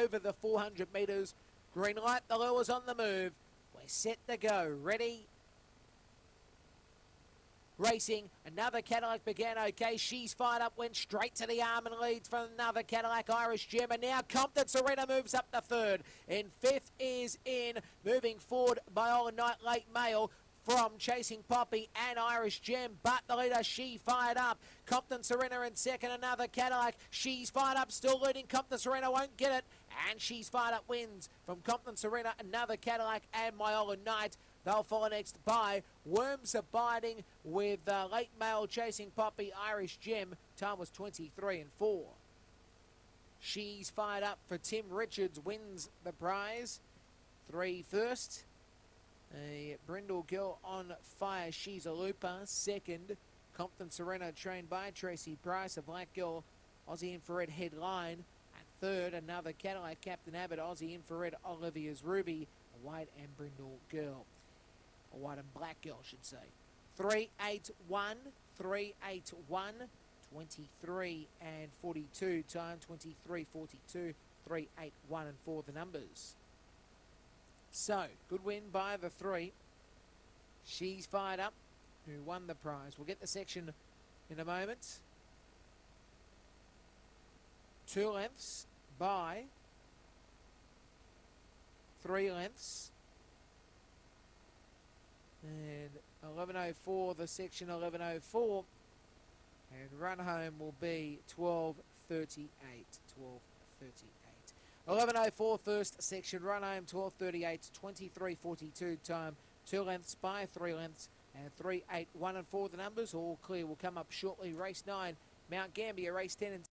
over the 400 metres. Green light, the lure's on the move. We're set to go. Ready? Racing, another Cadillac began okay. She's fired up, went straight to the arm and leads from another Cadillac Irish Gem. And now Compton Serena moves up the third. And fifth is in, moving forward by All Night Late Mail from Chasing Poppy and Irish Gem, but the leader, she fired up. Compton Serena in second, another Cadillac. She's fired up, still leading. Compton Serena won't get it, and she's fired up wins from Compton Serena, another Cadillac, and Myola Knight. They'll follow next by Worms Abiding with uh, Late Mail Chasing Poppy Irish Gem. Time was 23 and 4. She's fired up for Tim Richards, wins the prize. Three first. A Brindle Girl on fire. She's a looper. Second, Compton Serena trained by Tracy Price. A Black Girl, Aussie Infrared headline. And third, another Cadillac Captain Abbott, Aussie Infrared Olivia's Ruby, a white and Brindle Girl. A white and black girl, I should say. 381, 381, 23 and 42. Time 23, 42, 381 and 4 the numbers. So, good win by the three. She's fired up, who won the prize. We'll get the section in a moment. Two lengths by three lengths. And 11.04, the section 11.04. And run home will be 12.38. 12.38. 11.04 first section, run home 12.38, 23.42 time. Two lengths by three lengths and 3, 8, 1 and 4 the numbers. All clear will come up shortly. Race 9, Mount Gambier, race 10 and